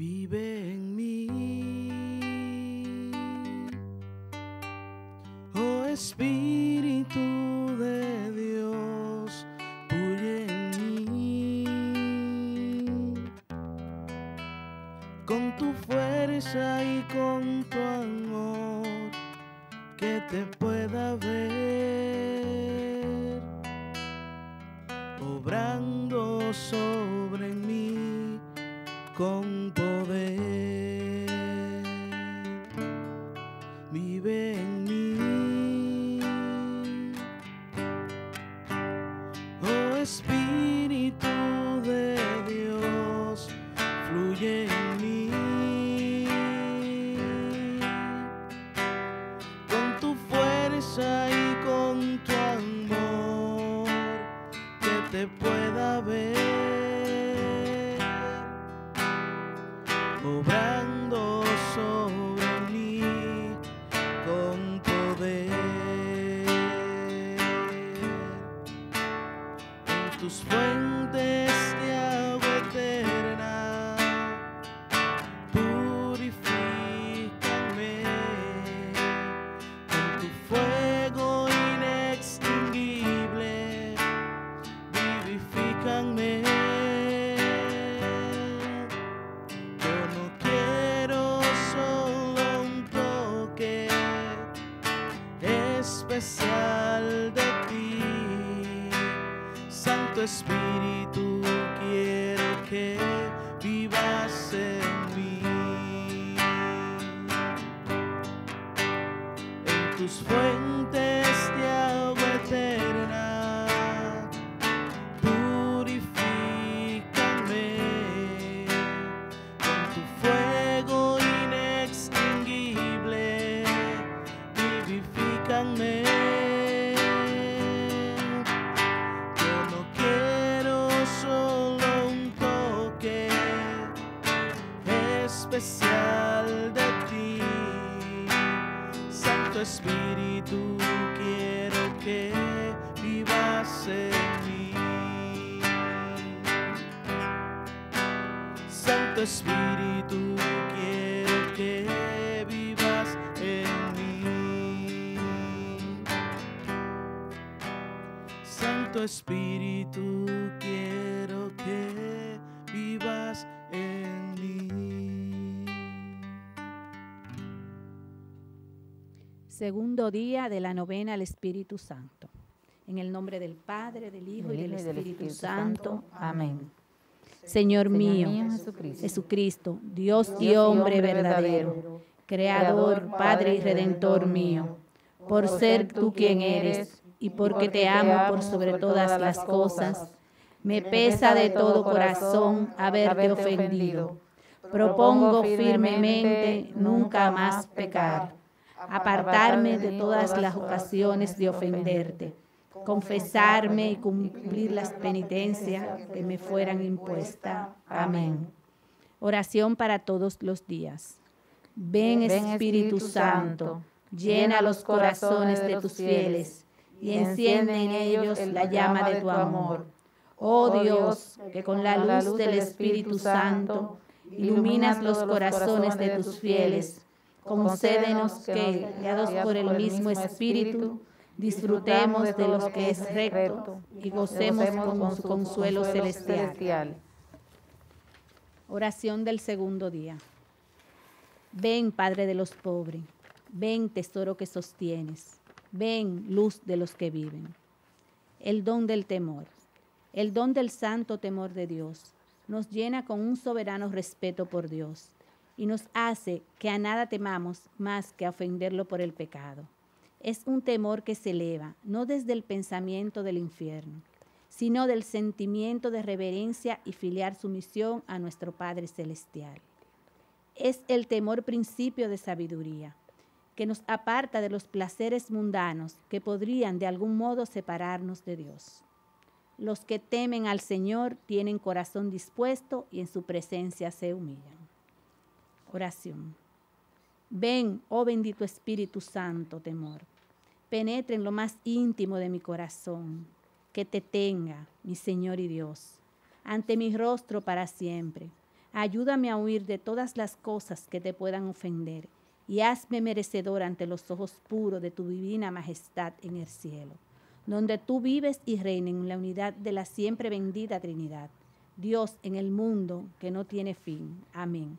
vive en mí. Oh Espíritu de Dios, huye en mí. Con tu fuerza y con tu amor, que te pueda ver, obrando sobre mí con. Espíritu de Dios, fluye en mí. Con tu fuerza y con tu amor, que te tus fuentes Espíritu, quiero que vivas en mí. En tus fuentes Espíritu, quiero que vivas en mí. Santo Espíritu, quiero que vivas en mí. Santo Espíritu, Segundo día de la novena al Espíritu Santo. En el nombre del Padre, del Hijo y del Espíritu Santo. Amén. Señor mío, Jesucristo, Jesucristo, Dios y hombre verdadero, Creador, Padre y Redentor mío, por ser tú quien eres y porque te amo por sobre todas las cosas, me pesa de todo corazón haberte ofendido. Propongo firmemente nunca más pecar, apartarme de todas las ocasiones de ofenderte, confesarme y cumplir las penitencias que me fueran impuestas. Amén. Oración para todos los días. Ven Espíritu Santo, llena los corazones de tus fieles y enciende en ellos la llama de tu amor. Oh Dios, que con la luz del Espíritu Santo iluminas los corazones de tus fieles, concédenos que, guiados por el mismo Espíritu, disfrutemos de lo que es recto y gocemos con su consuelo celestial. Oración del segundo día. Ven, Padre de los pobres, ven, tesoro que sostienes, ven, luz de los que viven. El don del temor, el don del santo temor de Dios, nos llena con un soberano respeto por Dios y nos hace que a nada temamos más que a ofenderlo por el pecado. Es un temor que se eleva, no desde el pensamiento del infierno, sino del sentimiento de reverencia y filial sumisión a nuestro Padre Celestial. Es el temor principio de sabiduría, que nos aparta de los placeres mundanos que podrían de algún modo separarnos de Dios. Los que temen al Señor tienen corazón dispuesto y en su presencia se humillan. Oración. Ven, oh bendito Espíritu Santo, temor. Penetre en lo más íntimo de mi corazón. Que te tenga, mi Señor y Dios, ante mi rostro para siempre, Ayúdame a huir de todas las cosas que te puedan ofender y hazme merecedor ante los ojos puros de tu divina majestad en el cielo, donde tú vives y reinas en la unidad de la siempre bendita Trinidad, Dios en el mundo que no tiene fin. Amén.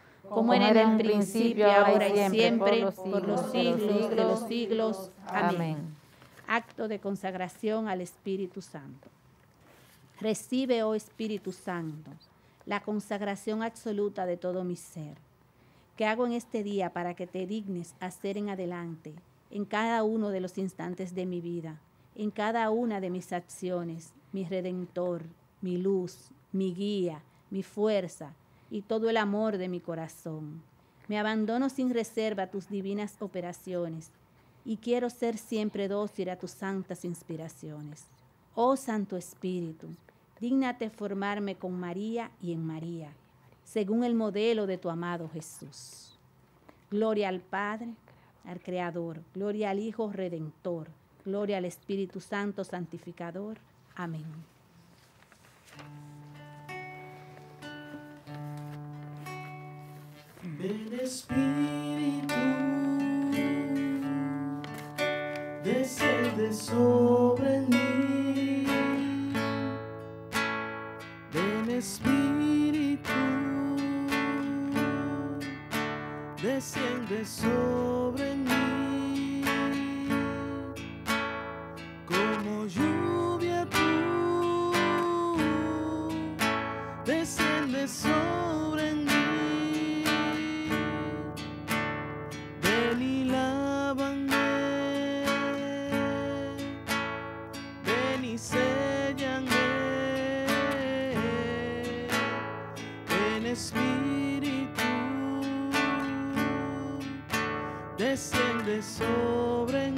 como era en el principio, ahora y siempre, por los siglos de los siglos. Amén. Acto de consagración al Espíritu Santo. Recibe, oh Espíritu Santo, la consagración absoluta de todo mi ser. ¿Qué hago en este día para que te dignes hacer en adelante, en cada uno de los instantes de mi vida, en cada una de mis acciones, mi redentor, mi luz, mi guía, mi fuerza, y todo el amor de mi corazón. Me abandono sin reserva a tus divinas operaciones y quiero ser siempre dócil a tus santas inspiraciones. Oh Santo Espíritu, dígnate formarme con María y en María, según el modelo de tu amado Jesús. Gloria al Padre, al Creador, gloria al Hijo Redentor, gloria al Espíritu Santo Santificador. Amén. Ven Espíritu, desciende sobre mí. Ven Espíritu, desciende sobre mí. Espíritu, desciende sobre.